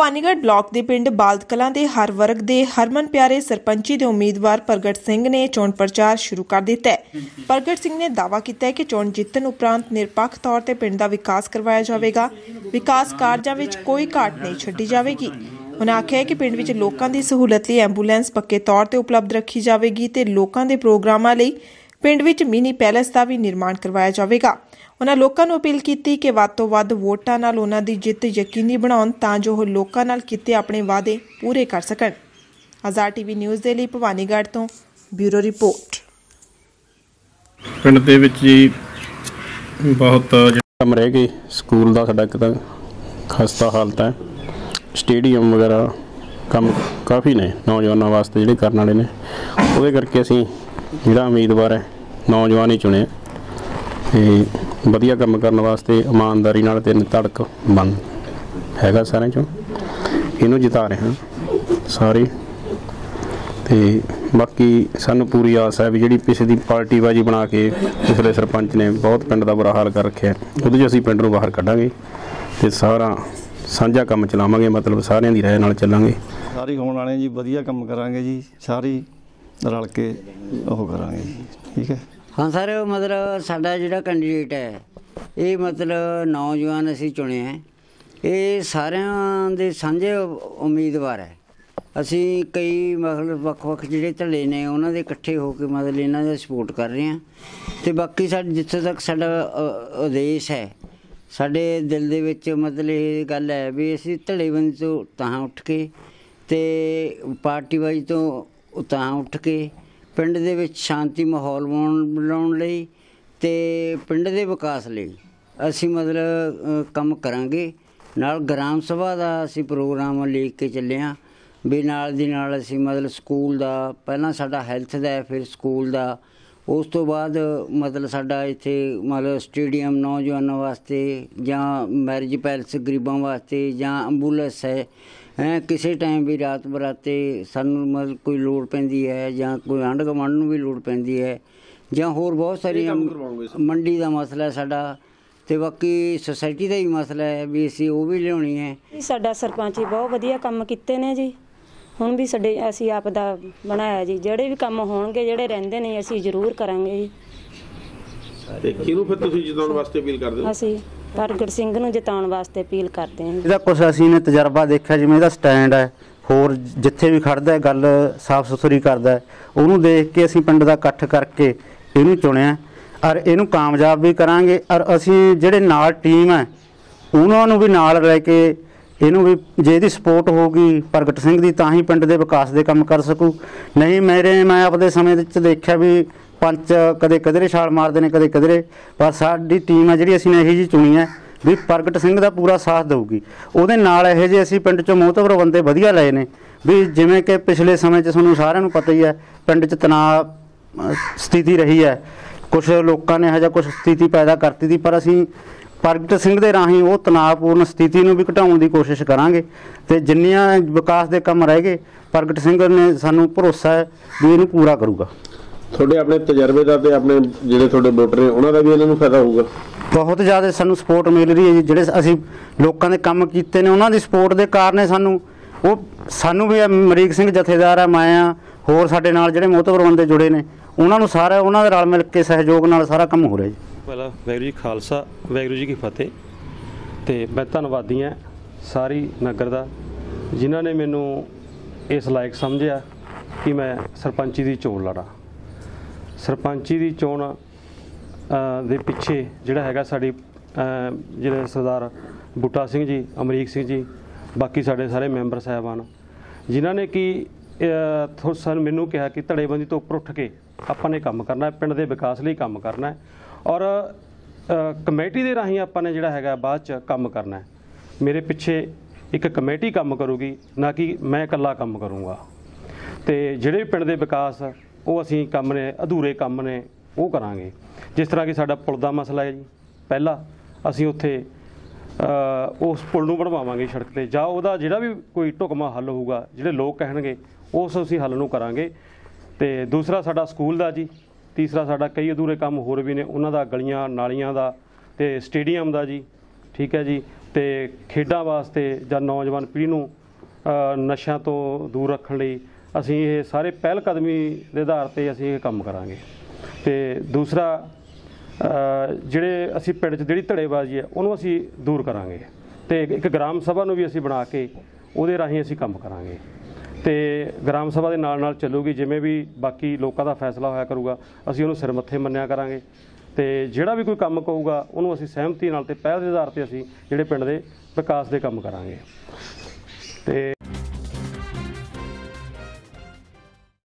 Bhawanigarh block ਦੇ ਪਿੰਡ ਬਾਲਦ ਕਲਾਂ ਦੇ ਹਰ ਵਰਗ ਦੇ ਹਰਮਨ ਪਿਆਰੇ ਸਰਪੰਚੀ ਦੇ ਉਮੀਦਵਾਰ ਪ੍ਰਗਟ ਸਿੰਘ ਨੇ ਚੋਣ ਪ੍ਰਚਾਰ ਸ਼ੁਰੂ ਕਰ ਦਿੱਤਾ ਹੈ। ਪ੍ਰਗਟ ਸਿੰਘ ਨੇ ਦਾਅਵਾ ਕੀਤਾ ਹੈ ਕਿ ਚੋਣ ਜਿੱਤਣ ਉਪਰੰਤ ਨਿਰਪੱਖ ਤੌਰ ਤੇ ਪਿੰਡ ਦਾ ਵਿਕਾਸ ਕਰਵਾਇਆ ਜਾਵੇਗਾ। ਵਿਕਾਸ ਕਾਰਜਾਂ ਵਿੱਚ ਕੋਈ ਘਾਟ ਨਹੀਂ ਛੱਡੀ ਜਾਵੇਗੀ। ਉਨ੍ਹਾਂ ਆਖਿਆ ਕਿ ਪਿੰਡ ਵਿੱਚ ਲੋਕਾਂ ਦੀ ਸਹੂਲਤ ਲਈ ਐਂਬੂਲੈਂਸ ਪੱਕੇ ਤੌਰ ਤੇ ਉਪਲਬਧ ਰੱਖੀ ਜਾਵੇਗੀ ਤੇ ਲੋਕਾਂ ਦੇ ਪ੍ਰੋਗਰਾਮਾਂ ਲਈ ਪਿੰਡ ਵਿੱਚ ਮਿਨੀ ਪੈਲੇਸ ਦਾ ਵੀ ਨਿਰਮਾਣ ਕਰਵਾਇਆ ਜਾਵੇਗਾ। ਉਹਨਾਂ ਲੋਕਾਂ ਨੂੰ ਅਪੀਲ ਕੀਤੀ ਕਿ ਵੱਧ ਤੋਂ ਵੱਧ ਵੋਟਾਂ ਨਾਲ ਉਹਨਾਂ ਦੀ ਜਿੱਤ ਯਕੀਨੀ ਬਣਾਉਣ ਤਾਂ ਜੋ ਉਹ ਲੋਕਾਂ ਨਾਲ ਕੀਤੇ ਆਪਣੇ ਵਾਅਦੇ ਪੂਰੇ ਕਰ ਸਕਣ। ਆਜ਼ਾਦ ਟੀਵੀ ਨਿਊਜ਼ ਦੇ ਲਈ ਭਵਾਨੀਗੜ੍ਹ ਤੋਂ ਬਿਊਰੋ ਰਿਪੋਰਟ। ਪਿੰਡ ਦੇ ਵਿੱਚ ਜੀ ਬਹੁਤ ਕੰਮ ਰਹਿ ਗਏ। ਸਕੂਲ ਦਾ ਸਾਡਾ ਇੱਕ ਤਾਂ ਖਸਤਾ ਹਾਲਤ ਹੈ। ਸਟੇਡੀਅਮ ਵਗੈਰਾ ਕੰਮ ਕਾਫੀ ਨੇ ਨੌਜਵਾਨਾਂ ਵਾਸਤੇ ਜਿਹੜੇ ਕਰਨ ਵਾਲੇ ਨੇ। ਉਹਦੇ ਕਰਕੇ ਅਸੀਂ ਜਿਹੜਾ ਉਮੀਦਵਾਰ ਹੈ, ਨੌਜਵਾਨ ਹੀ ਚੁਣਿਆ। ਤੇ ਵਧੀਆ ਕੰਮ ਕਰਨ ਵਾਸਤੇ ਇਮਾਨਦਾਰੀ ਨਾਲ ਤੇ ਧੜਕ ਬੰਦ ਹੈਗਾ ਸਾਰਿਆਂ ਚੋਂ। ਇਹਨੂੰ ਜਿਤਾ ਰਹੇ ਹਾਂ ਸਾਰੇ। ਤੇ ਬਾਕੀ ਸਾਨੂੰ ਪੂਰੀ ਆਸ ਹੈ ਵੀ ਜਿਹੜੀ ਪਿਛਲੀ ਪਾਰਟੀ ਬਾਜੀ ਬਣਾ ਕੇ ਪਿਛਲੇ ਸਰਪੰਚ ਨੇ ਬਹੁਤ ਪਿੰਡ ਦਾ ਬੁਰਾ ਹਾਲ ਕਰ ਰੱਖਿਆ ਉਹਦੇ 'ਚ ਅਸੀਂ ਪਿੰਡ ਨੂੰ ਬਾਹਰ ਕੱਢਾਂਗੇ ਤੇ ਸਾਰਾ ਸਾਂਝਾ ਕੰਮ ਚਲਾਵਾਂਗੇ, ਮਤਲਬ ਸਾਰਿਆਂ ਦੀ ਰਾਏ ਨਾਲ ਚੱਲਾਂਗੇ। ਸਾਰੀ ਹੋਣ ਵਾਲੇ ਜੀ ਵਧੀਆ ਕੰਮ ਕਰਾਂਗੇ ਜੀ, ਸਾਰੀ ਰਲ ਕੇ ਉਹ ਕਰਾਂਗੇ ਜੀ ਠੀਕ ਹੈ? ਹਾਂ ਸਰ, ਮਤਲਬ ਸਾਡਾ ਜਿਹੜਾ ਕੈਂਡੀਡੇਟ ਹੈ, ਇਹ ਮਤਲਬ ਨੌਜਵਾਨ ਅਸੀਂ ਚੁਣੇ ਹੈ। ਇਹ ਸਾਰਿਆਂ ਦੇ ਸਾਂਝੇ ਉਮੀਦਵਾਰ ਹੈ। ਅਸੀਂ ਕਈ ਮਤਲਬ ਵੱਖ-ਵੱਖ ਜਿਹੜੇ ਧੜੇ ਨੇ, ਉਹਨਾਂ ਦੇ ਇਕੱਠੇ ਹੋ ਕੇ ਮਤਲਬ ਇਹਨਾਂ ਦਾ ਸਪੋਰਟ ਕਰ ਰਹੇ ਹਾਂ। ਤੇ ਬਾਕੀ ਸਾਡੇ ਜਿੱਥੇ ਤੱਕ ਸਾਡਾ ਉਦੇਸ਼ ਹੈ, ਸਾਡੇ ਦਿਲ ਦੇ ਵਿੱਚ ਮਤਲਬ ਇਹ ਗੱਲ ਹੈ ਵੀ ਅਸੀਂ ਧੜੇਬੰਦੀ ਤੋਂ ਤਾਂ ਉੱਠ ਕੇ ਤੇ ਪਾਰਟੀ ਵਾਈਜ਼ ਤੋਂ ਤਾਂ ਉੱਠ ਕੇ ਪਿੰਡ ਦੇ ਵਿੱਚ ਸ਼ਾਂਤੀ ਮਾਹੌਲ ਬਣਾਉਣ ਬਣਾਉਣ ਲਈ ਤੇ ਪਿੰਡ ਦੇ ਵਿਕਾਸ ਲਈ ਅਸੀਂ ਮਤਲਬ ਕੰਮ ਕਰਾਂਗੇ। ਨਾਲ ਗ੍ਰਾਮ ਸਭਾ ਦਾ ਅਸੀਂ ਪ੍ਰੋਗਰਾਮ ਲੈ ਕੇ ਚੱਲੇ ਹਾਂ ਵੀ ਨਾਲ ਦੀ ਨਾਲ ਅਸੀਂ ਮਤਲਬ ਸਕੂਲ ਦਾ, ਪਹਿਲਾਂ ਸਾਡਾ ਹੈਲਥ ਦਾ ਫਿਰ ਸਕੂਲ ਦਾ। ਉਸ ਤੋਂ ਬਾਅਦ ਮਤਲਬ ਸਾਡਾ ਇੱਥੇ ਮਤਲਬ ਸਟੇਡੀਅਮ ਨੌਜਵਾਨਾਂ ਵਾਸਤੇ ਜਾਂ ਮੈਰਿਜ ਪੈਲਸ ਗਰੀਬਾਂ ਵਾਸਤੇ ਜਾਂ ਐਂਬੂਲੈਂਸ ਹੈ ਹੈਂ ਕਿਸੇ ਟਾਈਮ ਵੀ ਰਾਤ ਬਰਾਤੇ ਸਾਨੂੰ ਮਤਲਬ ਕੋਈ ਲੋੜ ਪੈਂਦੀ ਹੈ ਜਾਂ ਕੋਈ ਆਂਢ ਗੁਆਂਢ ਨੂੰ ਵੀ ਲੋੜ ਪੈਂਦੀ ਹੈ ਜਾਂ ਹੋਰ ਬਹੁਤ ਸਾਰੀਆਂ ਮੰਡੀ ਦਾ ਮਸਲਾ ਹੈ ਸਾਡਾ ਤੇ ਬਾਕੀ ਸੁਸਾਇਟੀ ਦਾ ਹੀ ਮਸਲਾ ਹੈ ਵੀ ਅਸੀਂ ਉਹ ਵੀ ਲਿਆਉਣੀ ਹੈ। ਸਾਡਾ ਸਰਪੰਚ ਜੀ ਬਹੁਤ ਵਧੀਆ ਕੰਮ ਕੀਤੇ ਨੇ ਜੀ। ਹੁਣ ਵੀ ਸਾਡੇ ਅਸੀਂ ਆਪ ਦਾ ਬਣਾਇਆ ਜੀ। ਜਿਹੜੇ ਵੀ ਕੰਮ ਹੋਣਗੇ ਜਿਹੜੇ ਰਹਿੰਦੇ ਨੇ ਅਸੀਂ ਜ਼ਰੂਰ ਕਰਾਂਗੇ ਜੀ। ਤੇ ਕਿਹਨੂੰ ਫਿਰ ਤੁਸੀਂ ਜਿਤਾਉਣ ਵਾਸਤੇ ਅਪੀਲ ਕਰਦੇ ਹੋ? ਅਸੀਂ ਪ੍ਰਗਟ ਸਿੰਘ ਨੂੰ ਜਿਤਾਉਣ ਵਾਸਤੇ ਅਪੀਲ ਕਰਦੇ ਹਾਂ। ਇਹਦਾ ਕੁਛ ਅਸੀਂ ਨੇ ਤਜਰਬਾ ਦੇਖਿਆ ਜਿਵੇਂ ਇਹਦਾ ਸਟੈਂਡ ਹੈ ਹੋਰ ਜਿੱਥੇ ਵੀ ਖੜਦਾ ਹੈ ਗੱਲ ਸਾਫ਼ ਸੁਥਰੀ ਕਰਦਾ ਹੈ ਉਹਨੂੰ ਦੇਖ ਕੇ ਅਸੀਂ ਪਿੰਡ ਦਾ ਇਕੱਠ ਕਰਕੇ ਇਹਨੂੰ ਚੁਣਿਆ। ਔਰ ਇਹਨੂੰ ਕਾਮਯਾਬ ਵੀ ਕਰਾਂਗੇ। ਔਰ ਅਸੀਂ ਜਿਹੜੇ ਨਾਲ ਟੀਮ ਹੈ ਉਹਨਾਂ ਨੂੰ ਵੀ ਨਾਲ ਲੈ ਕੇ ਇਹਨੂੰ ਵੀ ਜੇ ਇਹਦੀ ਸਪੋਰਟ ਹੋਊਗੀ ਪ੍ਰਗਟ ਸਿੰਘ ਦੀ, ਤਾਂ ਹੀ ਪਿੰਡ ਦੇ ਵਿਕਾਸ ਦੇ ਕੰਮ ਕਰ ਸਕੂ। ਨਹੀਂ ਮੇਰੇ, ਮੈਂ ਆਪਦੇ ਸਮੇਂ ਵਿੱਚ ਦੇਖਿਆ ਵੀ ਪੰਚ ਕਦੇ ਕਦਰੇ ਛਾਲ ਮਾਰਦੇ ਨੇ, ਕਦੇ ਕਦਰੇ। ਪਰ ਸਾਡੀ ਟੀਮ ਹੈ ਜਿਹੜੀ ਅਸੀਂ ਨੇ ਇਹੀ ਜੀ ਚੁਣੀ ਹੈ ਵੀ ਪ੍ਰਗਟ ਸਿੰਘ ਦਾ ਪੂਰਾ ਸਾਥ ਦੇਊਗੀ। ਉਹਦੇ ਨਾਲ ਇਹੋ ਜਿਹੇ ਅਸੀਂ ਪਿੰਡ ਚੋਂ ਮੋਹਤਬਰ ਬੰਦੇ ਵਧੀਆ ਲਏ ਨੇ ਵੀ ਜਿਵੇਂ ਕਿ ਪਿਛਲੇ ਸਮੇਂ 'ਚ ਤੁਹਾਨੂੰ ਸਾਰਿਆਂ ਨੂੰ ਪਤਾ ਹੀ ਹੈ, ਪਿੰਡ 'ਚ ਤਣਾਅ ਸਥਿਤੀ ਰਹੀ ਹੈ। ਕੁਝ ਲੋਕਾਂ ਨੇ ਇਹੋ ਜਿਹਾ ਕੁਝ ਸਥਿਤੀ ਪੈਦਾ ਕਰਤੀ ਦੀ ਪਰ ਅਸੀਂ ਪ੍ਰਗਟ ਸਿੰਘ ਦੇ ਰਾਹੀਂ ਉਹ ਤਣਾਅਪੂਰਨ ਸਥਿਤੀ ਨੂੰ ਵੀ ਘਟਾਉਣ ਦੀ ਕੋਸ਼ਿਸ਼ ਕਰਾਂਗੇ ਤੇ ਜਿੰਨੀਆਂ ਵਿਕਾਸ ਦੇ ਕੰਮ ਰਹਿ ਗਏ ਪ੍ਰਗਟ ਸਿੰਘ ਨੇ ਸਾਨੂੰ ਭਰੋਸਾ ਹੈ ਵੀ ਇਹਨੂੰ ਪੂਰਾ ਕਰੂਗਾ। ਤੁਹਾਡੇ ਆਪਣੇ ਤਜਰਬੇ ਦਾ ਤੇ ਆਪਣੇ ਜਿਹੜੇ ਤੁਹਾਡੇ ਵੋਟਰ ਨੇ ਉਹਨਾਂ ਦਾ ਵੀ ਇਹਨਾਂ ਨੂੰ ਫਾਇਦਾ ਹੋਊਗਾ? ਬਹੁਤ ਜ਼ਿਆਦਾ ਸਾਨੂੰ ਸਪੋਰਟ ਮਿਲ ਰਹੀ ਹੈ ਜੀ ਜਿਹੜੇ ਅਸੀਂ ਲੋਕਾਂ ਦੇ ਕੰਮ ਕੀਤੇ ਨੇ ਉਹਨਾਂ ਦੀ ਸਪੋਰਟ ਦੇ ਕਾਰਨ ਸਾਨੂੰ ਉਹ ਸਾਨੂੰ ਵੀ ਅਮਰੀਕ ਸਿੰਘ ਜਥੇਦਾਰ ਆ ਮੈਂ ਆ ਹੋਰ ਸਾਡੇ ਨਾਲ ਜਿਹੜੇ ਮੋਹਤਬਰ ਬੰਦੇ ਜੁੜੇ ਨੇ ਉਹਨਾਂ ਨੂੰ ਸਾਰਾ ਉਹਨਾਂ ਦੇ ਨਾਲ ਮਿਲ ਕੇ ਸਹਿਯੋਗ ਨਾਲ ਸਾਰਾ ਕੰਮ ਹੋ ਰਿਹਾ ਜੀ। ਪਹਿਲਾਂ ਵਾਹਿਗੁਰੂ ਜੀ ਖਾਲਸਾ ਵਾਹਿਗੁਰੂ ਜੀ ਕੀ ਫਤਿਹ। ਤੇ ਮੈਂ ਧੰਨਵਾਦੀ ਹਾਂ ਸਾਰੀ ਨਗਰ ਦਾ ਜਿਨ੍ਹਾਂ ਨੇ ਮੈਨੂੰ ਇਸ ਲਾਇਕ ਸਮਝਿਆ ਕਿ ਮੈਂ ਸਰਪੰਚੀ ਦੀ ਚੋਣ ਲੜਾਂ। ਸਰਪੰਚੀ ਦੀ ਚੋਣ ਦੇ ਪਿੱਛੇ ਜਿਹੜਾ ਹੈਗਾ ਸਾਡੀ ਜਿਹੜੇ ਸਰਦਾਰ ਬੂਟਾ ਸਿੰਘ ਜੀ ਅਮਰੀਕ ਸਿੰਘ ਜੀ ਬਾਕੀ ਸਾਡੇ ਸਾਰੇ ਮੈਂਬਰ ਸਾਹਿਬਾਨ ਜਿਨ੍ਹਾਂ ਨੇ ਕਿ ਅ, ਸਾਨੂੰ ਮੈਨੂੰ ਕਿਹਾ ਕਿ ਧੜੇਬੰਦੀ ਤੋਂ ਉੱਪਰ ਉੱਠ ਕੇ ਆਪਾਂ ਨੇ ਕੰਮ ਕਰਨਾ ਹੈ ਪਿੰਡ ਦੇ ਵਿਕਾਸ ਲਈ ਕੰਮ ਕਰਨਾ ਹੈ। ਔਰ ਕਮੇਟੀ ਦੇ ਰਾਹੀਂ ਆਪਾਂ ਨੇ ਜਿਹੜਾ ਹੈਗਾ ਬਾਅਦ ਚ ਕੰਮ ਕਰਨਾ ਹੈ। ਮੇਰੇ ਪਿੱਛੇ ਇੱਕ ਕਮੇਟੀ ਕੰਮ ਕਰੂਗੀ, ਨਾ ਕਿ ਮੈਂ ਇਕੱਲਾ ਕੰਮ ਕਰੂੰਗਾ। ਤੇ ਜਿਹੜੇ ਵੀ ਪਿੰਡ ਦੇ ਵਿਕਾਸ, ਉਹ ਅਸੀਂ ਕੰਮ ਨੇ, ਅਧੂਰੇ ਕੰਮ ਨੇ, ਉਹ ਕਰਾਂਗੇ। ਜਿਸ ਤਰ੍ਹਾਂ ਕਿ ਸਾਡਾ ਪੁਲ ਦਾ ਮਸਲਾ ਹੈ ਜੀ, ਪਹਿਲਾ ਅਸੀਂ ਉੱਥੇ ਉਸ ਪੁਲ ਨੂੰ ਬਣਵਾਵਾਂਗੇ ਸੜਕ ਤੇ, ਜਾਂ ਉਹਦਾ ਜਿਹੜਾ ਵੀ ਕੋਈ ਢੁਕਮਾ ਹੱਲ ਹੋਊਗਾ, ਜਿਹੜੇ ਲੋਕ ਕਹਿਣਗੇ, ਉਸ ਅਸੀਂ ਹੱਲ ਨੂੰ ਕਰਾਂਗੇ। ਤੇ ਦੂਸਰਾ ਸਾਡਾ ਸਕੂਲ ਦਾ ਜੀ ਤੀਸਰਾ ਸਾਡਾ ਕਈ ਅਧੂਰੇ ਕੰਮ ਹੋਰ ਵੀ ਨੇ, ਉਹਨਾਂ ਦਾ ਗਲੀਆਂ, ਨਾਲੀਆਂ ਦਾ ਤੇ ਸਟੇਡੀਅਮ ਦਾ ਜੀ, ਠੀਕ ਹੈ ਜੀ, ਤੇ ਖੇਡਾਂ ਵਾਸਤੇ ਜਾਂ ਨੌਜਵਾਨ ਪੀੜ੍ਹੀ ਨੂੰ ਨਸ਼ਿਆਂ ਤੋਂ ਦੂਰ ਰੱਖਣ ਲਈ ਅਸੀਂ ਇਹ ਸਾਰੇ ਪਹਿਲ ਕਦਮੀ ਦੇ ਆਧਾਰ ਤੇ ਅਸੀਂ ਇਹ ਕੰਮ ਕਰਾਂਗੇ। ਤੇ ਦੂਸਰਾ ਜਿਹੜੇ ਅਸੀਂ ਪਿੰਡ 'ਚ ਜਿਹੜੀ ਧੜੇਬਾਜ਼ੀ ਹੈ, ਉਹਨੂੰ ਅਸੀਂ ਦੂਰ ਕਰਾਂਗੇ। ਤੇ ਇੱਕ ਗ੍ਰਾਮ ਸਭਾ ਨੂੰ ਵੀ ਅਸੀਂ ਬਣਾ ਕੇ ਉਹਦੇ ਰਾਹੀਂ ਅਸੀਂ ਕੰਮ ਕਰਾਂਗੇ। ਤੇ ਗ੍ਰਾਮ ਸਭਾ ਦੇ ਨਾਲ ਨਾਲ ਚੱਲੂਗੀ, ਜਿਵੇਂ ਵੀ ਬਾਕੀ ਲੋਕਾਂ ਦਾ ਫੈਸਲਾ ਹੋਇਆ ਕਰੂਗਾ, ਅਸੀਂ ਉਹਨੂੰ ਸਿਰ ਮੱਥੇ ਮੰਨਿਆ ਕਰਾਂਗੇ। ਤੇ ਜਿਹੜਾ ਵੀ ਕੋਈ ਕੰਮ ਕਹੂਗਾ, ਉਹਨੂੰ ਅਸੀਂ ਸਹਿਮਤੀ ਨਾਲ ਤੇ ਪਹਿਲ ਦੇ ਆਧਾਰ ਤੇ ਅਸੀਂ ਜਿਹੜੇ ਪਿੰਡ ਦੇ ਵਿਕਾਸ ਦੇ ਕੰਮ ਕਰਾਂਗੇ। ਤੇ